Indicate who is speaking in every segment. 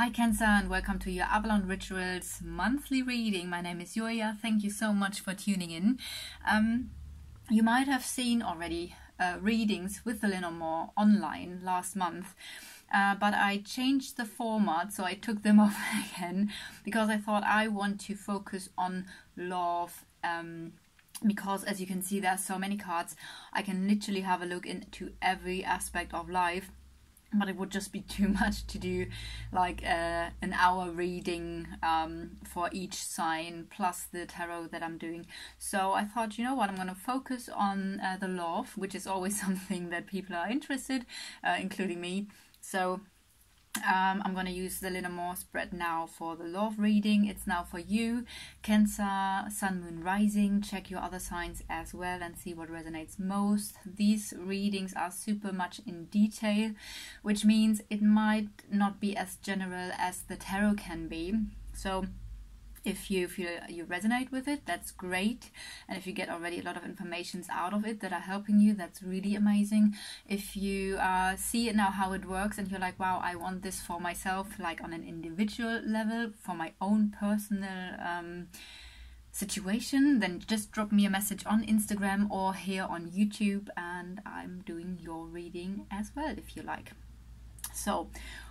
Speaker 1: Hi Cancer and welcome to your Avalon Rituals monthly reading. My name is Julia. Thank you so much for tuning in. Um, you might have seen already uh, readings with the Lenormand online last month. Uh, but I changed the format, so I took them off again because I thought I want to focus on love. Um, because as you can see, there are so many cards, I can literally have a look into every aspect of life but it would just be too much to do like uh, an hour reading um, for each sign plus the tarot that I'm doing. So I thought, you know what, I'm going to focus on uh, the love, which is always something that people are interested, uh, including me. So um, I'm going to use the Lenormand spread now for the love reading. It's now for you, Cancer, Sun, Moon, Rising. Check your other signs as well and see what resonates most. These readings are super much in detail, which means it might not be as general as the tarot can be. So if you feel you resonate with it that's great. And if you get already a lot of informations out of it that are helping you that's really amazing. If you uh, see it now how it works and you're like wow i want this for myself like on an individual level for my own personal um, situation then just drop me a message on instagram or here on youtube and i'm doing your reading as well if you like. So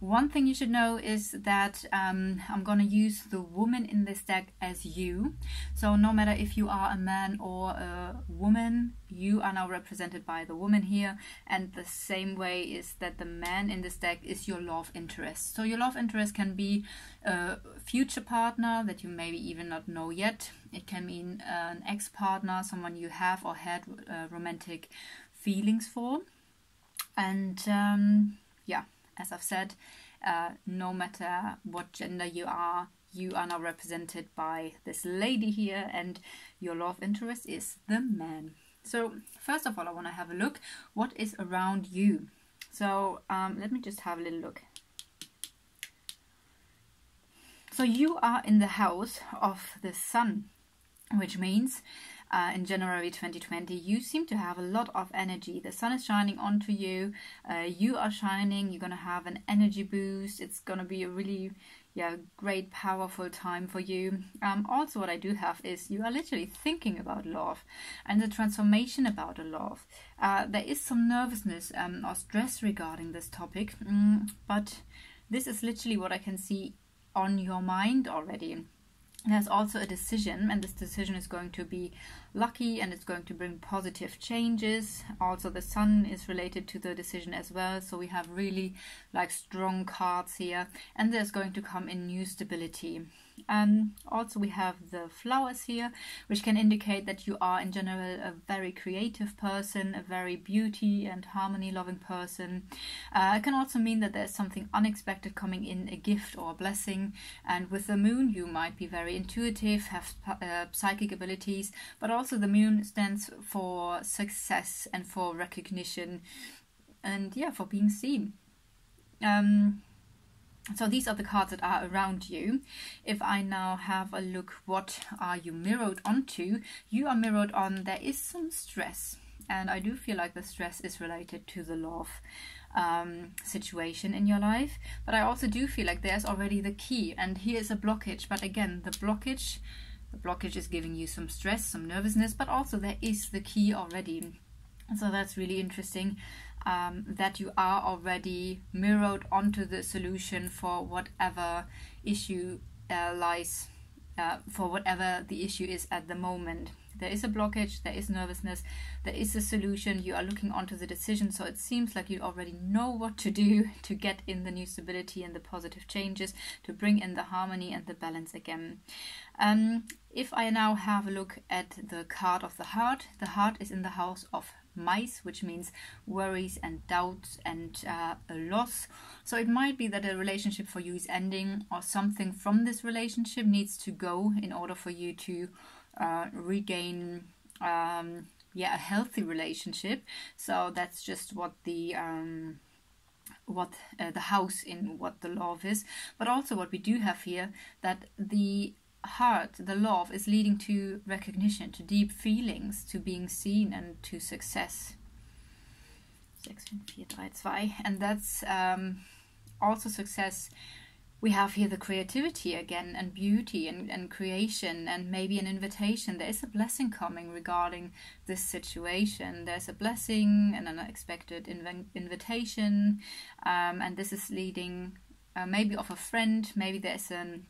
Speaker 1: one thing you should know is that um, I'm going to use the woman in this deck as you. So no matter if you are a man or a woman, you are now represented by the woman here. And the same way is that the man in this deck is your love interest. So your love interest can be a future partner that you maybe even not know yet. It can mean an ex-partner, someone you have or had uh, romantic feelings for. And um, yeah, as I've said, uh, no matter what gender you are, you are now represented by this lady here, and your love interest is the man. So, first of all, I want to have a look what is around you. So, um, let me just have a little look. So, you are in the house of the sun, which means uh, in January 2020, you seem to have a lot of energy. The sun is shining onto you. Uh, you are shining. You're gonna have an energy boost. It's gonna be a really, yeah, great, powerful time for you. Um, also, what I do have is you are literally thinking about love and the transformation about a love. Uh, there is some nervousness um, or stress regarding this topic, mm, but this is literally what I can see on your mind already there's also a decision and this decision is going to be lucky and it's going to bring positive changes. Also the sun is related to the decision as well so we have really like strong cards here and there's going to come in new stability um, also, we have the flowers here, which can indicate that you are in general a very creative person, a very beauty and harmony loving person. Uh, it can also mean that there's something unexpected coming in, a gift or a blessing. And with the moon, you might be very intuitive, have uh, psychic abilities, but also the moon stands for success and for recognition and yeah, for being seen. Um, so these are the cards that are around you. If I now have a look, what are you mirrored onto? You are mirrored on, there is some stress. And I do feel like the stress is related to the love um, situation in your life. But I also do feel like there's already the key. And here is a blockage. But again, the blockage, the blockage is giving you some stress, some nervousness. But also there is the key already. So that's really interesting um, that you are already mirrored onto the solution for whatever issue uh, lies, uh, for whatever the issue is at the moment. There is a blockage, there is nervousness, there is a solution, you are looking onto the decision, so it seems like you already know what to do to get in the new stability and the positive changes, to bring in the harmony and the balance again. Um, if I now have a look at the card of the heart, the heart is in the house of mice, which means worries and doubts and uh, a loss. So it might be that a relationship for you is ending, or something from this relationship needs to go in order for you to uh, regain. Um, yeah, a healthy relationship. So that's just what the um, what uh, the house in what the love is, but also what we do have here that the heart, the love, is leading to recognition, to deep feelings, to being seen, and to success. 6, 4, 3, 2. And that's um, also success we have here the creativity again and beauty and, and creation and maybe an invitation. There is a blessing coming regarding this situation. There's a blessing and an unexpected inv- invitation, um, and this is leading uh, maybe of a friend. Maybe there's an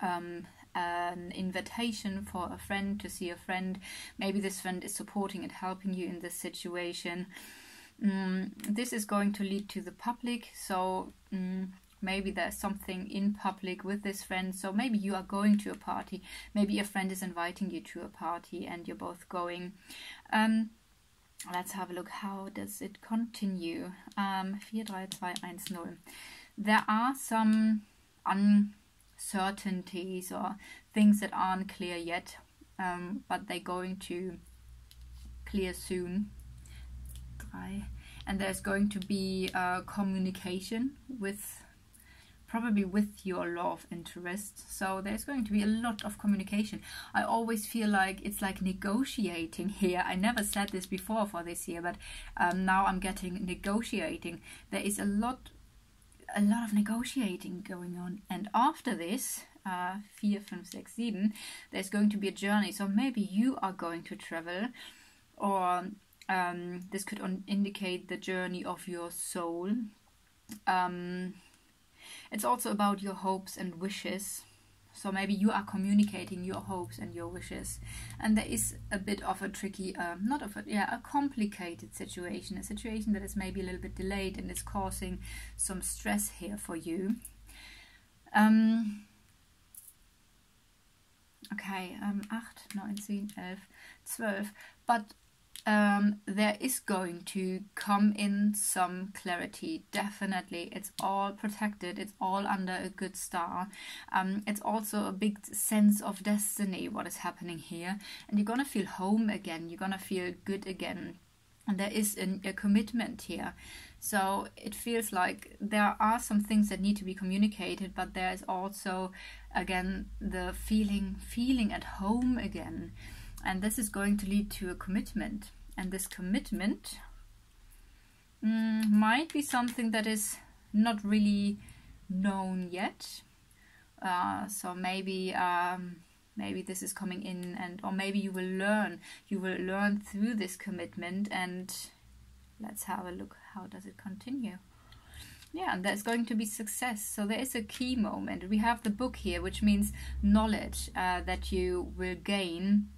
Speaker 1: um, an invitation for a friend to see a friend. Maybe this friend is supporting and helping you in this situation. Mm, this is going to lead to the public, so. Mm, maybe there's something in public with this friend so maybe you are going to a party maybe a friend is inviting you to a party and you're both going um, let's have a look how does it continue um, 43210 there are some uncertainties or things that aren't clear yet um, but they're going to clear soon and there's going to be uh, communication with probably with your love interest. So there's going to be a lot of communication. I always feel like it's like negotiating here. I never said this before for this year, but um, now I'm getting negotiating. There is a lot, a lot of negotiating going on, and after this. Uh, 4, 5, 6, 7, there's going to be a journey. So maybe you are going to travel, or um, this could indicate the journey of your soul. Um, it's also about your hopes and wishes. So maybe you are communicating your hopes and your wishes, and there is a bit of a tricky, uh, not of a yeah, a complicated situation, a situation that is maybe a little bit delayed and is causing some stress here for you. Um, okay, um, 8, 9, 10, 11, 12. But um, there is going to come in some clarity. Definitely, it's all protected. It's all under a good star. Um, it's also a big sense of destiny. What is happening here, and you're gonna feel home again. You're gonna feel good again, and there is an, a commitment here. So it feels like there are some things that need to be communicated, but there is also, again, the feeling feeling at home again and this is going to lead to a commitment. And this commitment mm, might be something that is not really known yet. Uh, so maybe um, maybe this is coming in and or maybe you will learn you will learn through this commitment and let's have a look how does it continue? Yeah and there's going to be success. So there is a key moment. We have the book here which means knowledge uh, that you will gain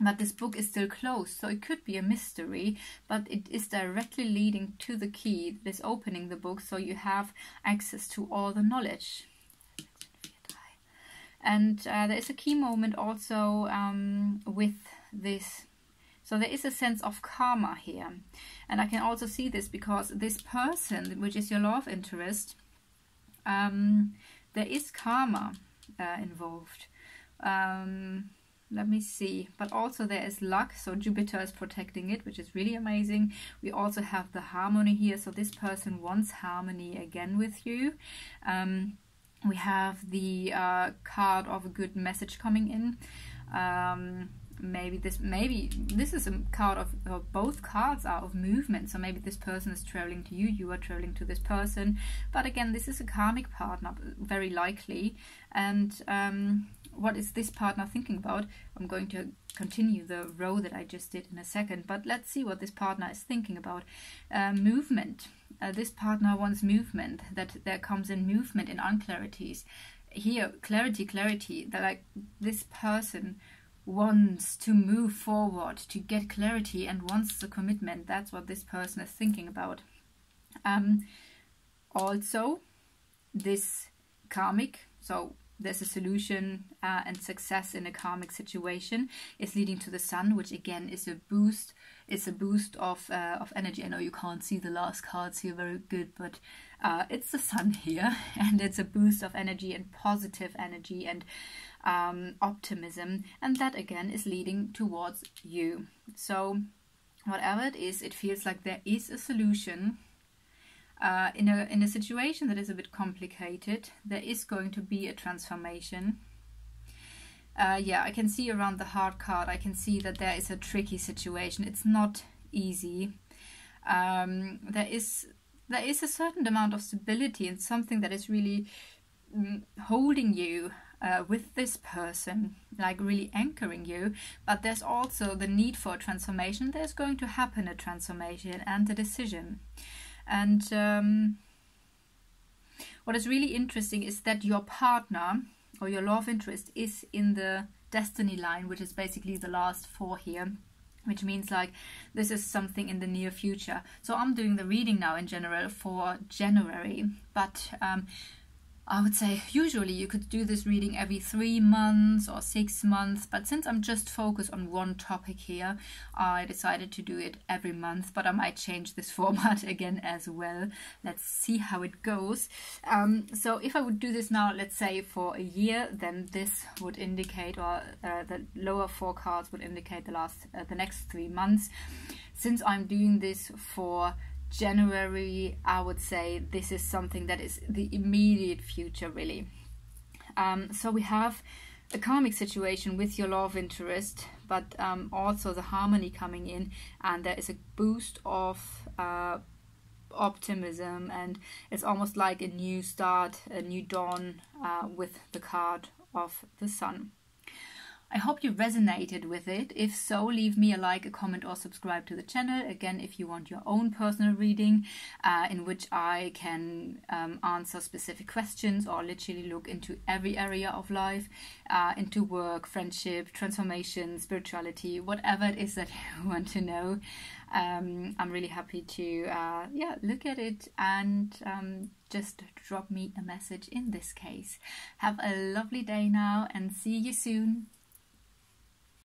Speaker 1: but this book is still closed, so it could be a mystery, but it is directly leading to the key that is opening the book, so you have access to all the knowledge. And uh, there is a key moment also um, with this. So there is a sense of karma here. And I can also see this because this person, which is your love interest, um, there is karma uh, involved. Um, let me see. But also there is luck so jupiter is protecting it which is really amazing. We also have the harmony here so this person wants harmony again with you. Um, we have the uh, card of a good message coming in. Um, maybe this maybe this is a card of or both cards are of movement so maybe this person is traveling to you you are traveling to this person but again this is a karmic partner very likely and um, what is this partner thinking about? I'm going to continue the row that I just did in a second, but let's see what this partner is thinking about. Uh, movement. Uh, this partner wants movement, that there comes in movement in unclarities. Here, clarity, clarity, that like this person wants to move forward, to get clarity and wants the commitment. That's what this person is thinking about. Um, also, this karmic, so there's a solution uh, and success in a karmic situation is leading to the sun which again is a boost it's a boost of uh, of energy i know you can't see the last cards here very good but uh, it's the sun here and it's a boost of energy and positive energy and um, optimism and that again is leading towards you so whatever it is it feels like there is a solution uh, in a in a situation that is a bit complicated, there is going to be a transformation. Uh, yeah, I can see around the hard card. I can see that there is a tricky situation. It's not easy. Um, there is there is a certain amount of stability and something that is really mm, holding you uh, with this person, like really anchoring you. But there's also the need for a transformation. There's going to happen a transformation and a decision. And um, what is really interesting is that your partner or your love interest is in the destiny line, which is basically the last four here which means like this is something in the near future. So I'm doing the reading now in general for January, but um, I would say usually you could do this reading every three months or six months, but since I'm just focused on one topic here, I decided to do it every month. But I might change this format again as well. Let's see how it goes. Um, so if I would do this now, let's say for a year, then this would indicate, or uh, the lower four cards would indicate the last, uh, the next three months. Since I'm doing this for January, I would say this is something that is the immediate future, really. Um, so we have a karmic situation with your love interest, but um, also the harmony coming in, and there is a boost of uh, optimism, and it's almost like a new start, a new dawn uh, with the card of the sun. I hope you resonated with it. If so, leave me a like, a comment, or subscribe to the channel. Again, if you want your own personal reading uh, in which I can um, answer specific questions or literally look into every area of life, uh, into work, friendship, transformation, spirituality, whatever it is that you want to know. Um, I'm really happy to uh, yeah look at it and um, just drop me a message in this case. Have a lovely day now and see you soon.